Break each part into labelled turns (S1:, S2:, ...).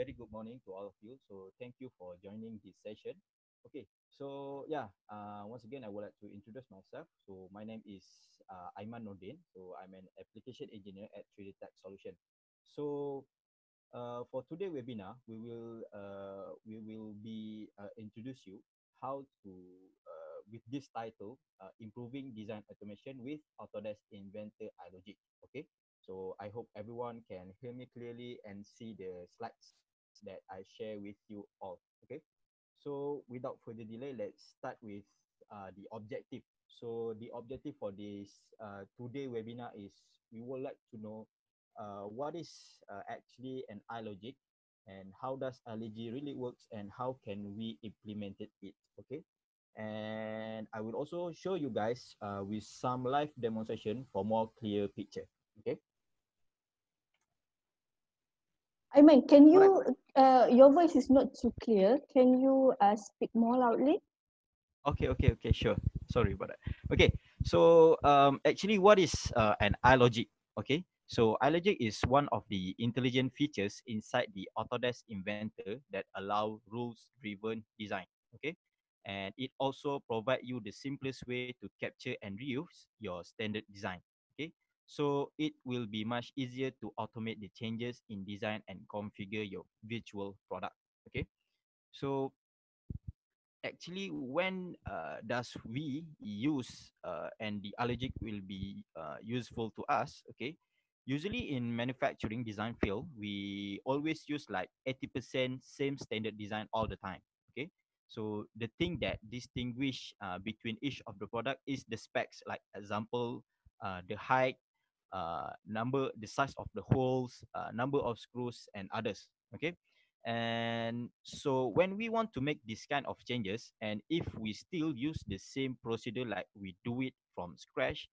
S1: very good morning to all of you. So thank you for joining this session. Okay, so yeah, uh, once again, I would like to introduce myself. So my name is uh, Aiman Nordin. So I'm an application engineer at 3D Tech Solution. So uh, for today webinar, we will uh, we will be uh, introduce you how to uh, with this title, uh, improving design automation with Autodesk Inventor iLogic. Okay, so I hope everyone can hear me clearly and see the slides that I share with you all. Okay, so without further delay, let's start with uh, the objective. So the objective for this uh, today webinar is we would like to know uh, what is uh, actually an iLogic and how does iLogic really works and how can we implement it, okay? And I will also show you guys uh, with some live demonstration for more clear picture, okay?
S2: I mean, can you, uh, your voice is not too clear. Can you uh, speak more loudly?
S1: Okay, okay, okay, sure. Sorry about that. Okay, so um, actually what is uh, an iLogic, okay? So iLogic is one of the intelligent features inside the Autodesk Inventor that allow rules-driven design, okay? And it also provide you the simplest way to capture and reuse your standard design? So it will be much easier to automate the changes in design and configure your virtual product. Okay. So actually when uh, does we use uh, and the iLogic will be uh, useful to us okay usually in manufacturing design field we always use like 80% same standard design all the time okay so the thing that distinguish uh, between each of the product is the specs like example uh, the height uh, number, the size of the holes, uh, number of screws, and others. Okay. And so when we want to make this kind of changes, and if we still use the same procedure like we do it from scratch,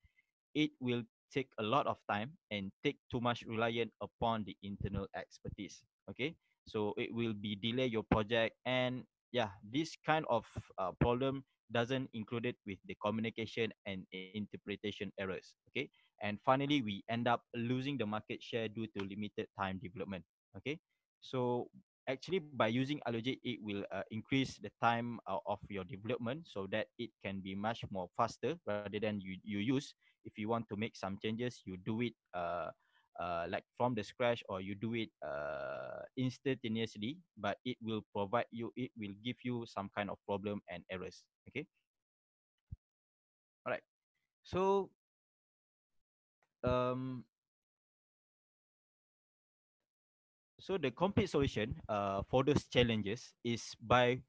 S1: it will take a lot of time and take too much reliant upon the internal expertise. Okay. So it will be delay your project and yeah, this kind of uh, problem doesn't include it with the communication and interpretation errors. Okay and finally we end up losing the market share due to limited time development okay? So actually by using iLogic it will uh, increase the time uh, of your development so that it can be much more faster rather than you you use. If you want to make some changes you do it uh, uh, like from the scratch or you do it uh, instantaneously but it will provide you it will give you some kind of problem and errors okay? All right so um, so the complete solution uh, for those challenges is by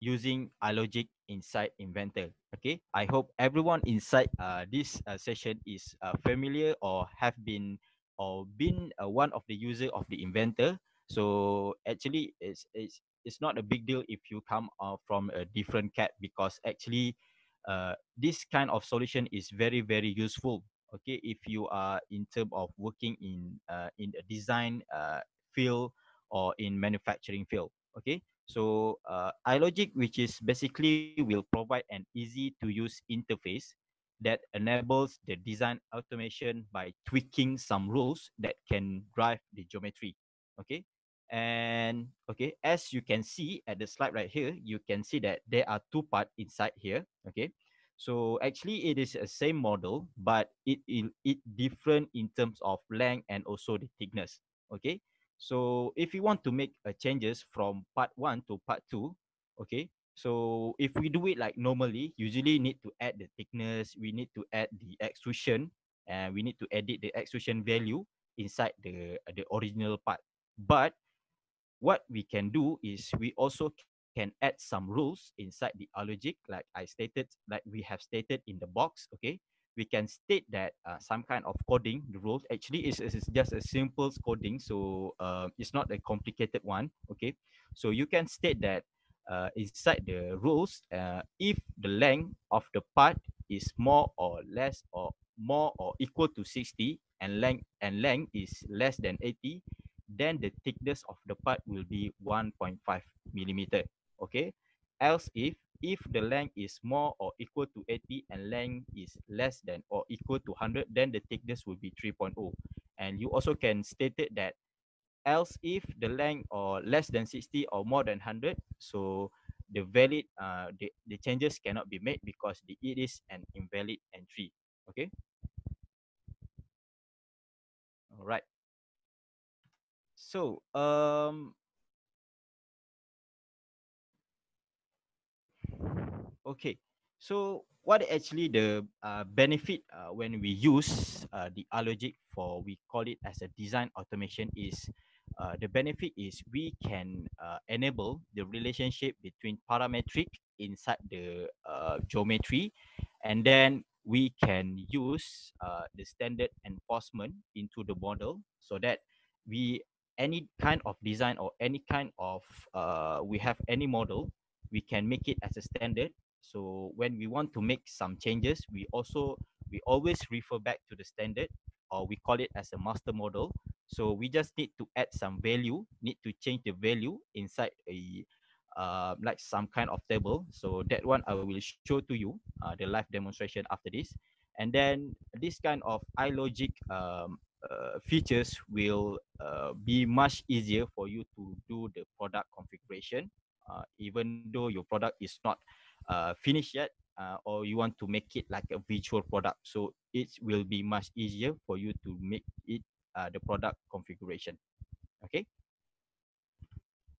S1: using iLogic inside Inventor. Okay, I hope everyone inside uh, this uh, session is uh, familiar or have been or been uh, one of the user of the Inventor. So actually, it's it's it's not a big deal if you come uh, from a different CAD because actually, this kind of solution is very very useful okay if you are in term of working in uh, in a design uh, field or in manufacturing field okay? So uh, iLogic which is basically will provide an easy to use interface that enables the design automation by tweaking some rules that can drive the geometry okay? And okay as you can see at the slide right here you can see that there are two parts inside here okay so actually it is a same model, but it, it, it different in terms of length and also the thickness. Okay. So if you want to make a changes from part one to part two, okay. So if we do it like normally, usually need to add the thickness, we need to add the extrusion, and we need to edit the extrusion value inside the the original part. But what we can do is we also can add some rules inside the iLogic, like I stated, like we have stated in the box, okay? We can state that uh, some kind of coding, the rules, actually is, is just a simple coding, so uh, it's not a complicated one, okay? So you can state that uh, inside the rules, uh, if the length of the part is more or less or more or equal to 60 and length and length is less than 80, then the thickness of the part will be 1.5 millimeter okay? Else if if the length is more or equal to 80 and length is less than or equal to 100 then the thickness will be 3.0 and you also can state it that else if the length or less than 60 or more than 100 so the valid uh, the, the changes cannot be made because the, it is an invalid entry okay? All right so um okay. So what actually the uh, benefit uh, when we use uh, the iLogic for we call it as a design automation is uh, the benefit is we can uh, enable the relationship between parametric inside the uh, geometry and then we can use uh, the standard enforcement into the model so that we any kind of design or any kind of uh, we have any model we can make it as a standard. So when we want to make some changes we also we always refer back to the standard or we call it as a master model. So we just need to add some value need to change the value inside a uh, like some kind of table. So that one i will show to you uh, the live demonstration after this. And then this kind of iLogic um, uh, features will uh, be much easier for you to do the product configuration uh, even though your product is not uh, finished yet uh, or you want to make it like a virtual product. So it will be much easier for you to make it uh, the product configuration. Okay?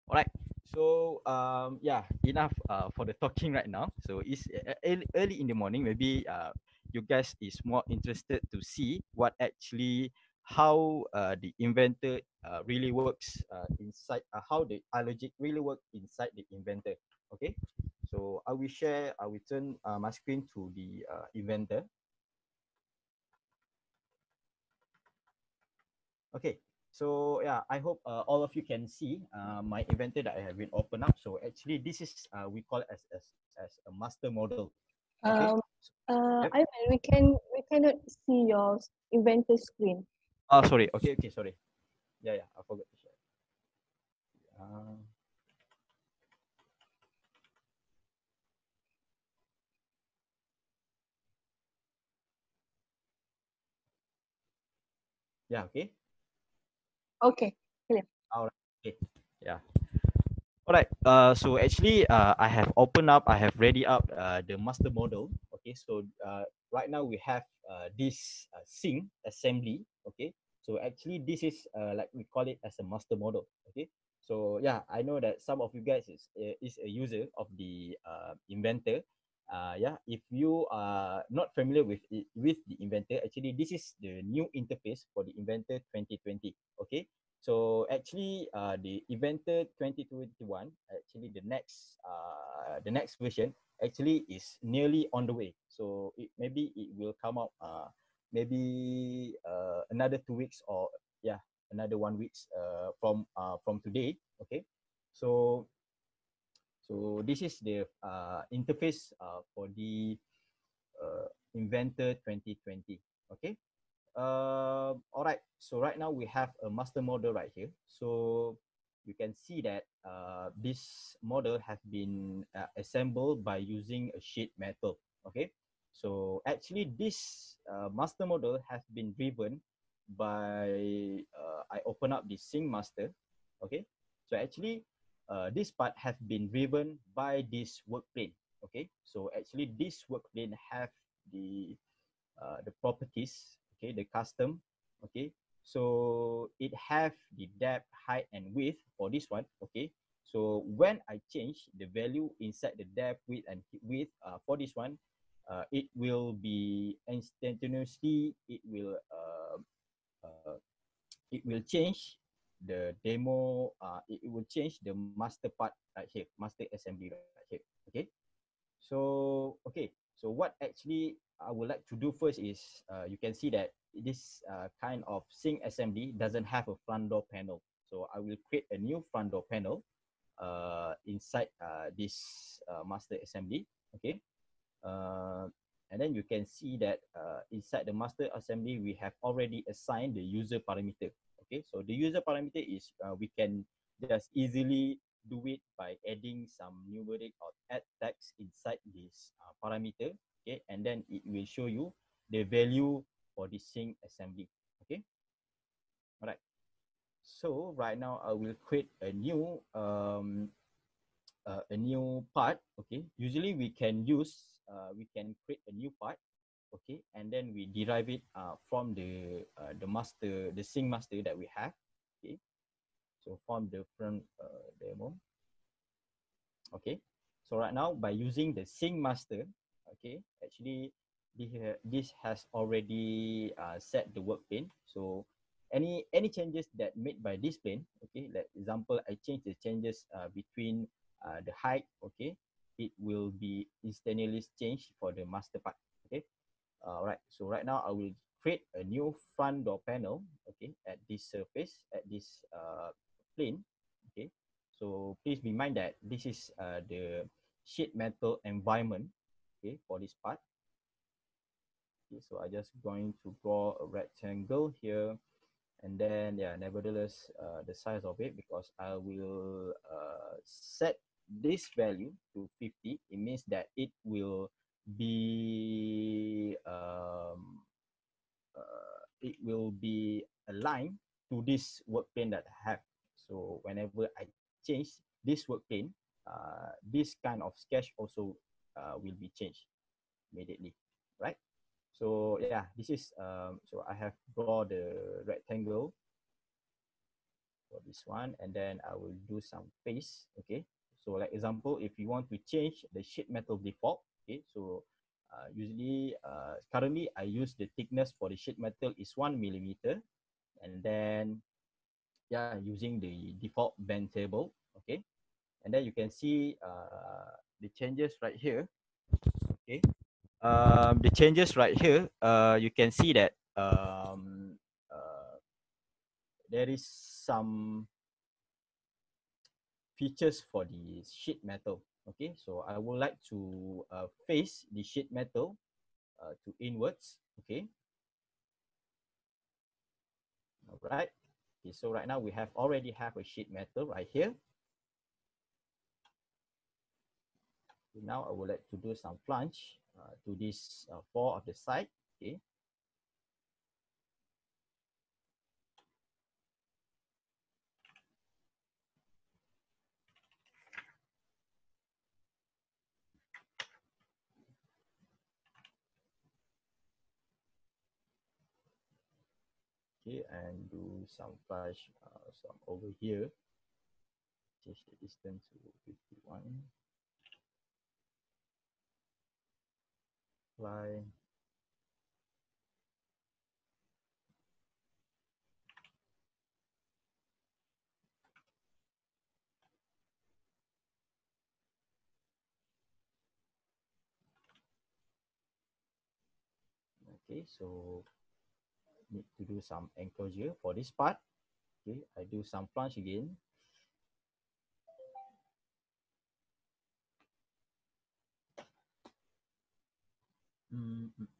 S1: All right so um yeah enough uh, for the talking right now. So it's uh, early, in the morning maybe you guys is more interested to see what actually how uh, the inventor uh, really works uh, inside uh, how the logic really work inside the inventor okay so i will share i will turn uh, my screen to the uh, inventor okay so yeah i hope uh, all of you can see uh, my inventor that i have been open up so actually this is uh, we call it as, as as a master model
S2: okay. um uh yep. I mean, we can we cannot see your inventor screen
S1: Oh, sorry. Okay, okay, sorry. Yeah, yeah, I forgot to share. Uh, yeah, okay.
S2: Okay, clear.
S1: All right. Okay. Yeah. All right. Uh, so actually, uh, I have opened up. I have ready up uh, the master model. Okay. So uh, right now we have uh, this uh, sync assembly. Okay. So actually, this is uh, like we call it as a master model. Okay. So yeah, I know that some of you guys is uh, is a user of the uh, inventor. Uh, yeah, if you are not familiar with it, with the inventor, actually this is the new interface for the inventor 2020. Okay. So actually, uh, the inventor 2021, actually the next uh, the next version actually is nearly on the way. So it maybe it will come out uh, maybe uh, another two weeks or yeah another one weeks uh, from uh, from today okay? So so this is the uh, interface uh, for the uh, inventor 2020 okay? Uh, all right so right now we have a master model right here. So you can see that uh, this model has been uh, assembled by using a sheet metal okay so actually this uh, master model has been driven by, uh, I open up the Sync master, okay? So actually uh, this part has been driven by this work plane, okay? So actually this work plane have the, uh, the properties, okay, the custom, okay? So it have the depth, height, and width for this one, okay? So when I change the value inside the depth, width, and width uh, for this one, uh, it will be instantaneously it will uh, uh, it will change the demo uh, it, it will change the master part right here master assembly right here okay? So okay so what actually I would like to do first is uh, you can see that this uh, kind of sync assembly doesn't have a front door panel. So I will create a new front door panel uh, inside uh, this master assembly okay uh, and then you can see that uh, inside the master assembly, we have already assigned the user parameter. Okay, so the user parameter is uh, we can just easily do it by adding some numeric or add text inside this uh, parameter. Okay, and then it will show you the value for the sync assembly. Okay, all right. So right now I will create a new um, uh, a new part. Okay. Usually we can use we can create a new part. Okay, and then we derive it uh, from the uh, the master the sync master that we have. Okay, so from the front uh, demo. Okay, so right now by using the sync master, okay, actually this, has already uh, set the work plane. So any any changes that made by this plane, okay, like example, I change the changes uh, between uh, the height, okay, it will be instantly changed for the master part, okay. All right, so right now I will create a new front door panel, okay, at this surface, at this uh, plane, okay. So please be mind that this is uh, the sheet metal environment, okay, for this part. Okay, so I just going to draw a rectangle here and then yeah nevertheless uh, the size of it because I will uh, set this value to 50 it means that it will be um, uh, it will be aligned to this work plane that I have so whenever I change this work plane uh, this kind of sketch also uh, will be changed immediately right so yeah, this is um, so I have draw the rectangle for this one, and then I will do some face. Okay, so like example, if you want to change the sheet metal default, okay, so uh, usually uh, currently I use the thickness for the sheet metal is one millimeter, and then yeah, using the default bend table. Okay, and then you can see uh, the changes right here. Okay, um, the changes right here, uh, you can see that um, uh, there is some features for the sheet metal. Okay, so I would like to uh, face the sheet metal uh, to inwards. Okay. All right. Okay, so right now we have already have a sheet metal right here. now I would like to do some flange uh, to this uh, four of the side. Okay. Okay, and do some flash, uh, some over here. Change the distance to 51. Apply. Okay, so need to do some enclosure for this part. Okay, I do some flange again. Mm -mm.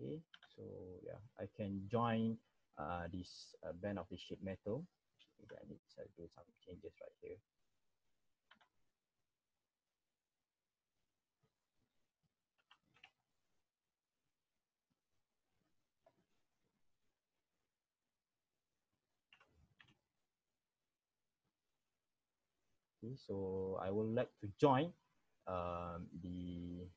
S1: Okay, so yeah, I can join uh, this uh, band of the sheet metal. Maybe I need to do some changes right here. Okay, so I would like to join um, the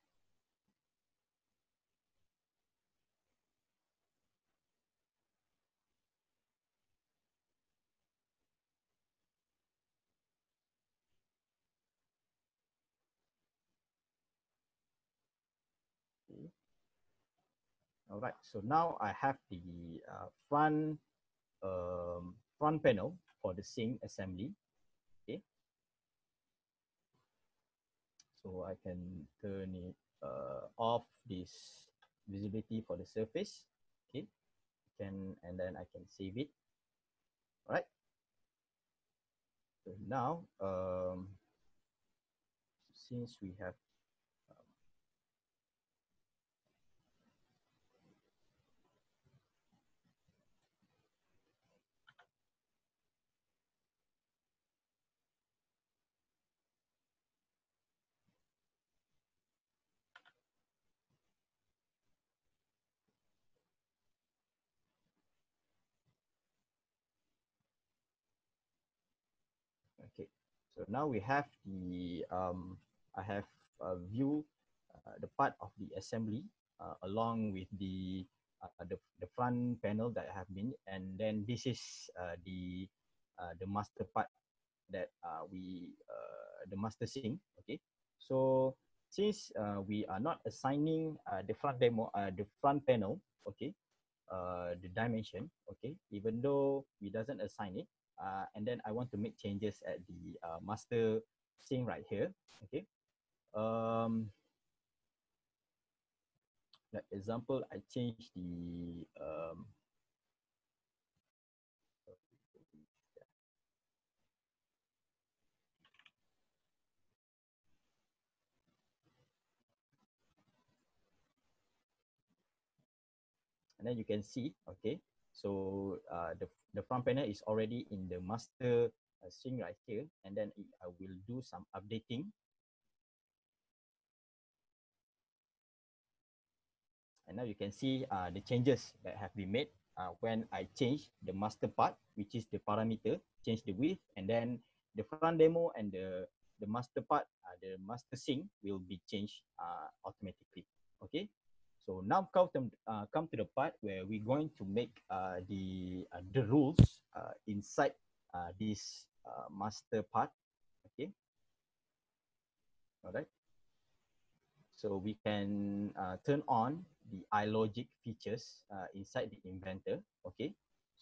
S1: All right, so now I have the uh, front um, front panel for the same assembly. Okay. So I can turn it uh, off this visibility for the surface. Okay. Can and then I can save it. All right. So now, um, since we have Okay, so now we have the, um, I have a view uh, the part of the assembly uh, along with the, uh, the, the front panel that have been, and then this is uh, the, uh, the master part that uh, we, the master sync, okay. So since we are not assigning the front demo, the front panel, okay, the dimension, okay, even though we doesn't assign it, uh, and then I want to make changes at the uh, master sync right here. Okay. Um, like example, I change the um, and then you can see, okay, so uh, the, the front panel is already in the master uh, sync right here, and then it, I will do some updating. And now you can see uh, the changes that have been made uh, when I change the master part, which is the parameter, change the width, and then the front demo and the, the master part, uh, the master sync will be changed uh, automatically. Okay, so now come to, uh, come to the part where we're going to make uh, the, uh, the rules uh, inside uh, this uh, master part, okay? All right. So we can turn on the iLogic features inside the inventor, okay?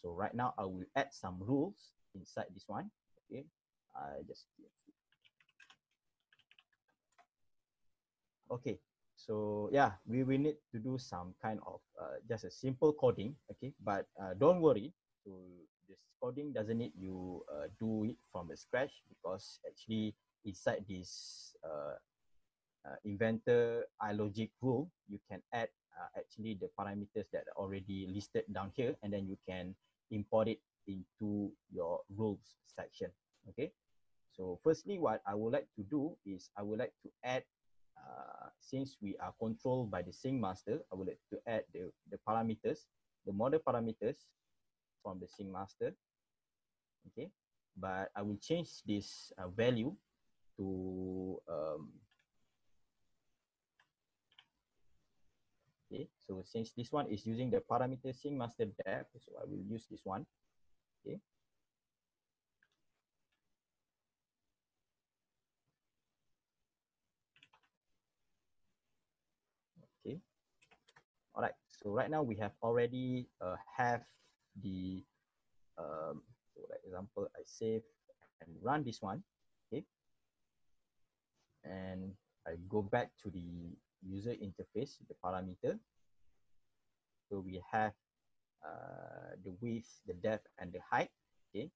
S1: So right now I will add some rules inside this one, okay? I just, okay, so yeah, we will need to do some kind of uh, just a simple coding, okay? But uh, don't worry, so this coding doesn't need you uh, do it from the scratch because actually inside this uh, uh, inventor iLogic rule, you can add uh, actually the parameters that are already listed down here, and then you can import it into your rules section, okay? So firstly, what I would like to do is I would like to add uh, since we are controlled by the sync master, I would like to add the, the parameters, the model parameters from the sync master. Okay, but I will change this uh, value to um, okay. So since this one is using the parameter sync master depth, so I will use this one. Okay. All right. So right now we have already uh, have the um, so like example I save and run this one. Okay. And I go back to the user interface, the parameter. So we have uh, the width, the depth, and the height. Okay.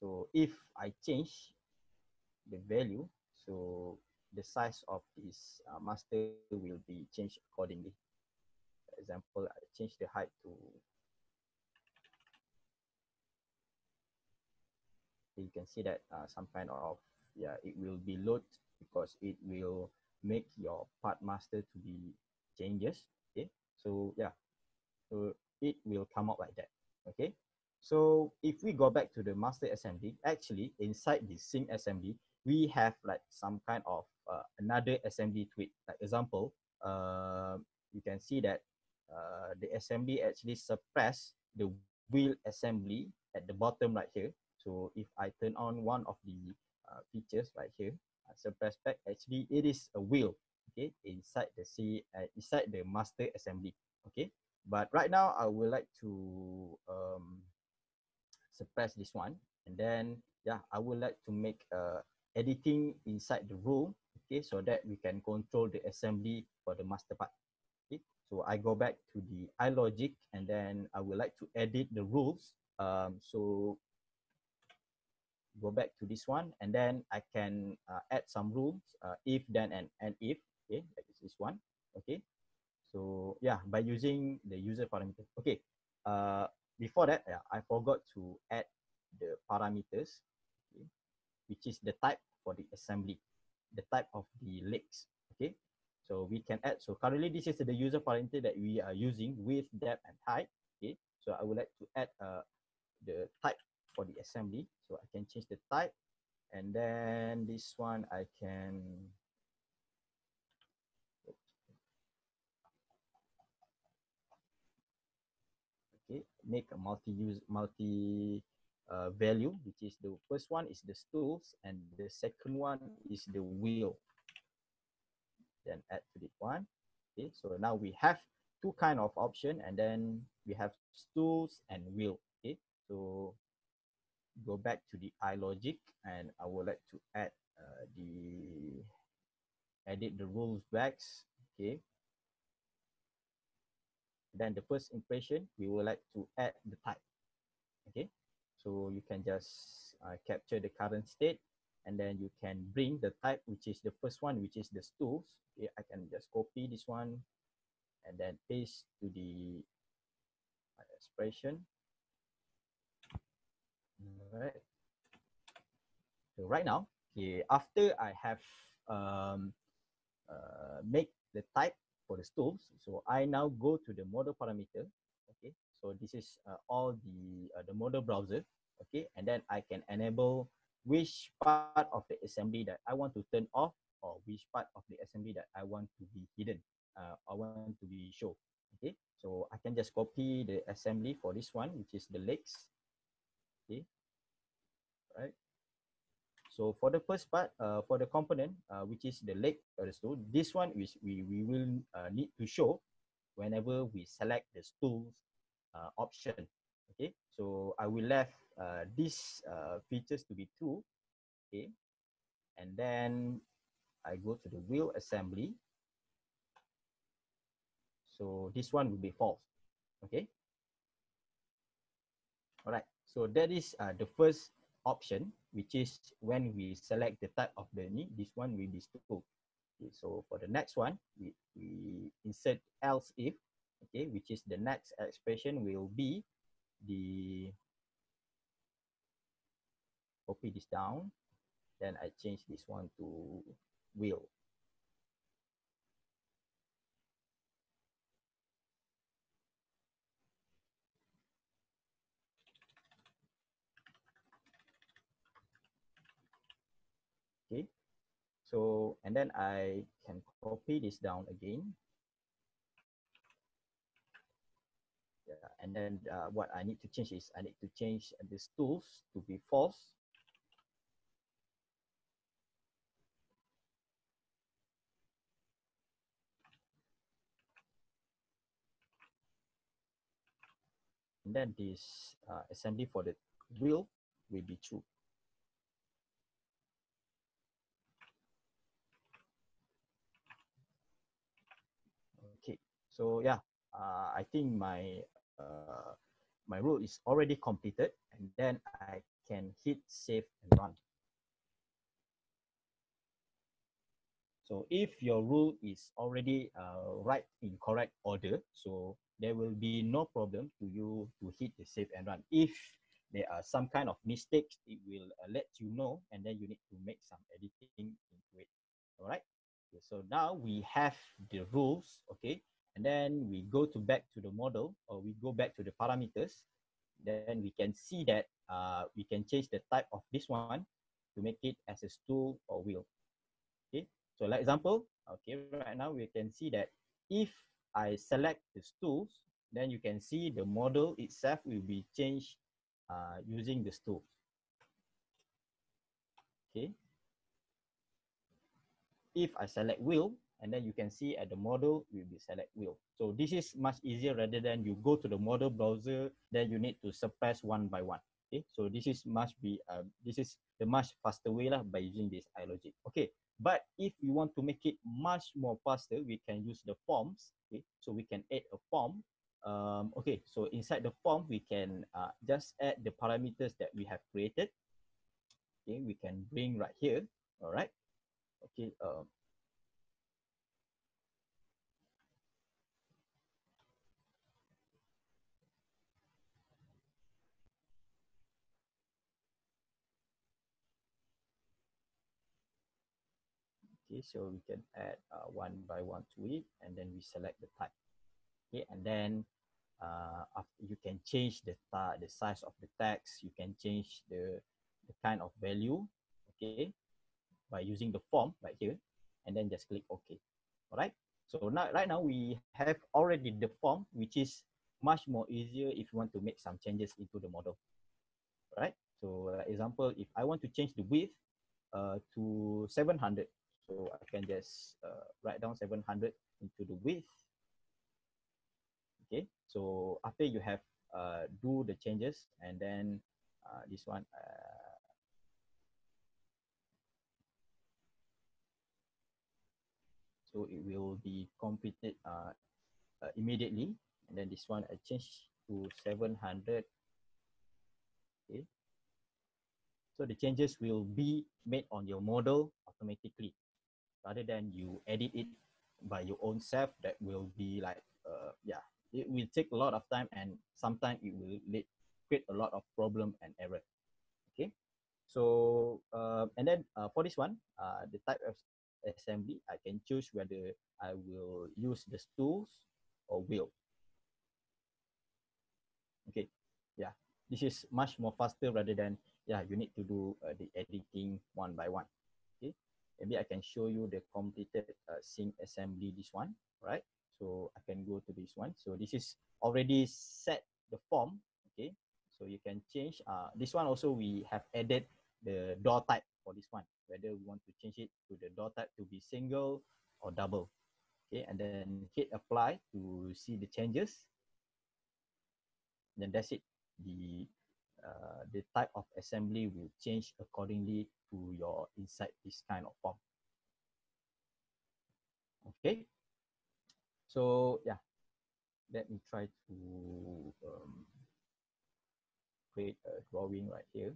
S1: So if I change the value, so the size of this uh, master will be changed accordingly. For example, I change the height to you can see that uh, some kind of yeah it will be load because it will make your part master to be changes okay? So yeah. So it will come out like that okay? So if we go back to the master assembly actually inside the sync assembly we have like some kind of uh, another assembly tweet. Like example, uh, you can see that uh, the assembly actually suppress the wheel assembly at the bottom right here. So if I turn on one of the uh, features right here, uh, suppress back, actually it is a wheel okay, inside the C, uh, inside the master assembly, okay. But right now, I would like to um, suppress this one, and then yeah, I would like to make uh, editing inside the rule, okay, so that we can control the assembly for the master part. Okay, so I go back to the iLogic, and then I would like to edit the rules. Um, so go back to this one and then I can uh, add some rules uh, if then and and if okay is this one okay so yeah by using the user parameter okay uh, before that yeah, I forgot to add the parameters okay, which is the type for the assembly the type of the legs okay so we can add so currently this is the user parameter that we are using with depth and height okay so I would like to add uh, the type for the assembly. So I can change the type and then this one I can okay make a multi-use multi uh, value which is the first one is the stools and the second one is the wheel. Then add to the one. Okay so now we have two kind of option and then we have stools and wheel. Okay so go back to the iLogic and I would like to add uh, the edit the rules backs okay. Then the first impression we would like to add the type. Okay so you can just uh, capture the current state and then you can bring the type which is the first one which is the stools okay I can just copy this one and then paste to the uh, expression Right. So right now, okay, after I have um, uh, make the type for the stools, so I now go to the model parameter. So this is uh, all the uh, the model browser. Okay, and then I can enable which part of the assembly that I want to turn off or which part of the assembly that I want to be hidden. Uh, I want to be show. Okay, so I can just copy the assembly for this one, which is the legs. Okay, right? So for the first part, uh, for the component, uh, which is the leg of the stool, this one which we, we will uh, need to show whenever we select the stools uh, option. Okay, so I will left uh, these uh, features to be true. Okay, and then I go to the wheel assembly. So this one will be false. Okay. All right. So that is uh, the first option, which is when we select the type of the knee, this one will be true. Okay, so for the next one, we, we insert else if, okay, which is the next expression will be the, copy this down, then I change this one to will. okay so and then i can copy this down again yeah and then uh, what i need to change is i need to change the tools to be false. And then this uh, assembly for the wheel will be true. Okay, So yeah, uh, I think my uh, my rule is already completed and then I can hit save and run. So if your rule is already uh, right in correct order, so there will be no problem to you to hit the save and run. If there are some kind of mistakes, it will uh, let you know and then you need to make some editing into it. All right. Okay, so now we have the rules, okay, and then we go to back to the model or we go back to the parameters, then we can see that uh, we can change the type of this one to make it as a stool or wheel. Okay, so like example, okay, right now we can see that if I select the stools, then you can see the model itself will be changed uh, using the stools. Okay. If I select wheel, and then you can see at the model will be select wheel. So this is much easier rather than you go to the model browser, then you need to suppress one by one. Okay, so this is much be uh, this is the much faster way lah by using this iLogic. Okay, but if you want to make it much more faster, we can use the forms. Okay, so we can add a form. Um, okay, so inside the form we can uh, just add the parameters that we have created. Okay, we can bring right here. All right. Okay. Um, Okay, so we can add uh, one by one to it, and then we select the type. Okay, and then uh, you can change the the size of the text. You can change the the kind of value. Okay, by using the form right here, and then just click OK. All right. So now, right now we have already the form, which is much more easier if you want to make some changes into the model. Right. So, uh, example, if I want to change the width uh, to 700, so I can just uh, write down 700 into the width. Okay, so after you have uh, do the changes and then uh, this one, uh, so it will be completed uh, uh, immediately. And then this one I change to 700. Okay. So the changes will be made on your model automatically rather than you edit it by your own self that will be like uh, yeah it will take a lot of time and sometimes it will lead, create a lot of problem and error. Okay? So uh, and then uh, for this one uh, the type of assembly I can choose whether I will use the stools or wheel okay? Yeah. This is much more faster rather than yeah you need to do uh, the editing one by one maybe I can show you the completed uh, sync assembly, this one, right? So I can go to this one. So this is already set the form, okay? So you can change, uh, this one also we have added the door type for this one, whether we want to change it to the door type to be single or double. Okay, and then hit apply to see the changes. Then that's it. The uh, the type of assembly will change accordingly to your inside this kind of form. Okay. So yeah, let me try to um, create a drawing right here.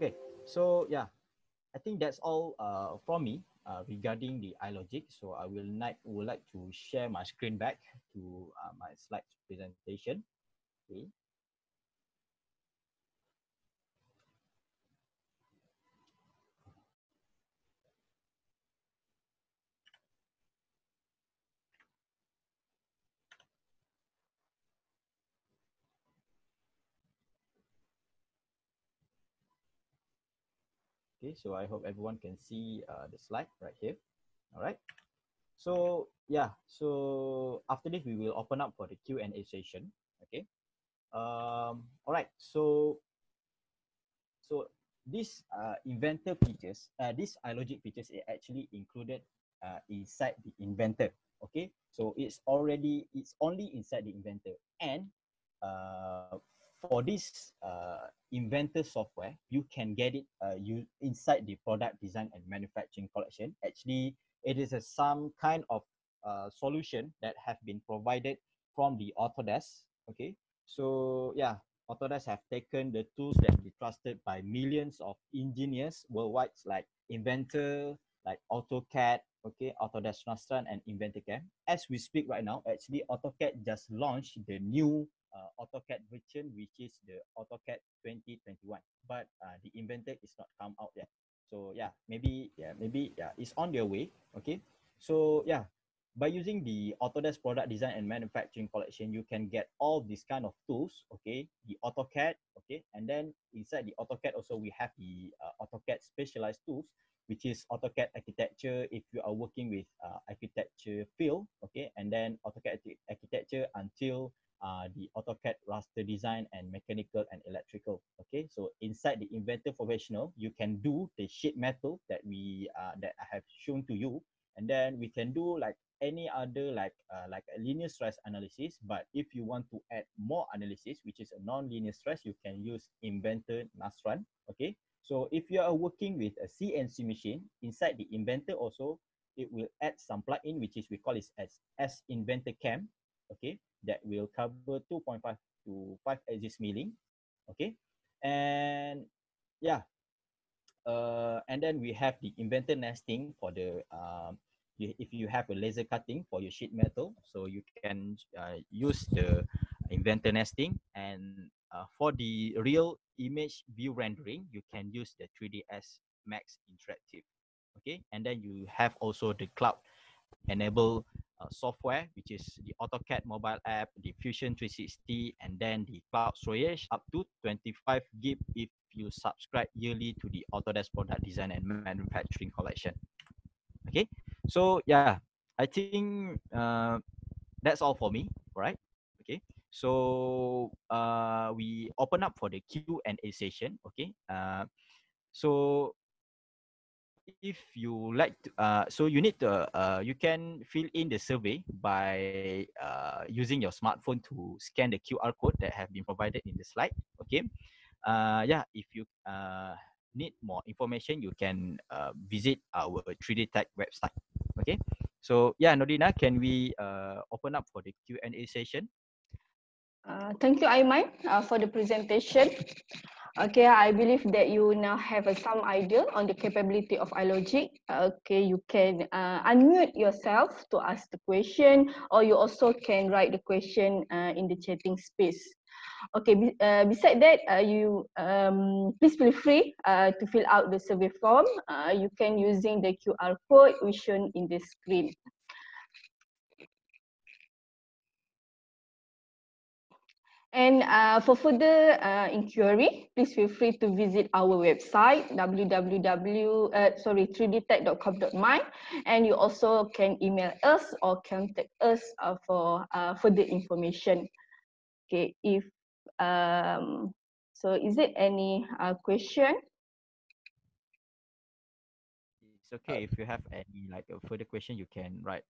S1: Okay, so yeah, I think that's all uh, from me uh, regarding the iLogic. So I will like would like to share my screen back to uh, my slides presentation. Okay. Okay, so I hope everyone can see uh, the slide right here. All right. So yeah, so after this we will open up for the Q and A session. Okay. Um. All right. So so this uh, inventor features, uh, this iLogic features are actually included uh, inside the inventor. Okay. So it's already it's only inside the inventor and uh, for this uh, inventor software, you can get it uh, you inside the product design and manufacturing collection. Actually, it is a, some kind of uh, solution that have been provided from the Autodesk. Okay, so yeah, Autodesk have taken the tools that be trusted by millions of engineers worldwide, like Inventor, like AutoCAD, okay, Autodesk Nastran and Inventor CAM. As we speak right now, actually AutoCAD just launched the new uh, AutoCAD version, which is the AutoCAD 2021. But uh, the inventor is not come out yet. So yeah, maybe yeah, maybe yeah, it's on their way. Okay. So yeah, by using the Autodesk product design and manufacturing collection, you can get all these kind of tools, okay? The AutoCAD, okay? And then inside the AutoCAD also, we have the uh, AutoCAD specialized tools, which is AutoCAD architecture if you are working with uh, architecture field, okay? And then AutoCAD architecture until uh, the AutoCAD raster design and mechanical and electrical. Okay, so inside the Inventor Professional, you can do the sheet metal that we uh, that I have shown to you, and then we can do like any other like uh, like a linear stress analysis. But if you want to add more analysis, which is a non-linear stress, you can use Inventor Nastran. Okay, so if you are working with a CNC machine inside the Inventor also, it will add some plugin which is we call it as S Inventor Cam. Okay, that will cover 2.5 to 5 axis milling. Okay, and yeah, uh, and then we have the inventor nesting for the um, if you have a laser cutting for your sheet metal, so you can uh, use the inventor nesting. And uh, for the real image view rendering, you can use the 3ds Max Interactive. Okay, and then you have also the cloud enable uh, software, which is the AutoCAD mobile app, the Fusion 360, and then the cloud storage up to 25 gig if you subscribe yearly to the Autodesk product design and manufacturing collection. Okay, so yeah, I think uh, that's all for me, right? Okay, so uh, we open up for the Q and A session. Okay, uh, so if you like to, uh, so you need to uh, you can fill in the survey by uh, using your smartphone to scan the QR code that have been provided in the slide okay? Uh, yeah if you uh, need more information you can uh, visit our 3D Tech website okay? So yeah Nordina can we uh, open up for the Q&A session
S2: uh, thank you Aiman uh, for the presentation Okay, I believe that you now have uh, some idea on the capability of iLogic. Okay, you can uh, unmute yourself to ask the question or you also can write the question uh, in the chatting space. Okay, be, uh, beside that, uh, you um, please feel free uh, to fill out the survey form. Uh, you can using the QR code we shown in the screen. And uh, for further uh, inquiry, please feel free to visit our website www uh, sorry 3dtech.com.my and you also can email us or contact us uh, for uh, further information. Okay, if um, so, is it any uh, question?
S1: It's okay if you have any like further question, you can write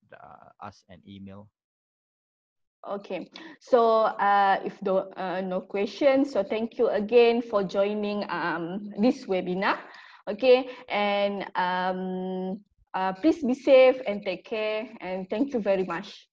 S1: us an email
S2: Okay, so uh, if the, uh, no questions, so thank you again for joining um, this webinar. Okay, and um, uh, please be safe and take care and thank you very much.